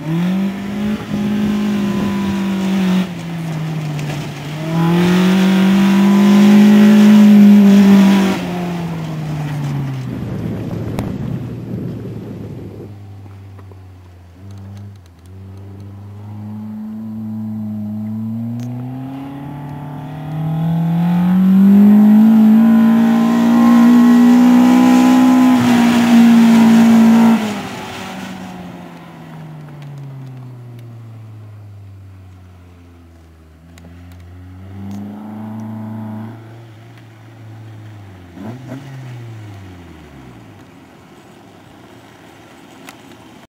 Mm-hmm. Mm-hmm.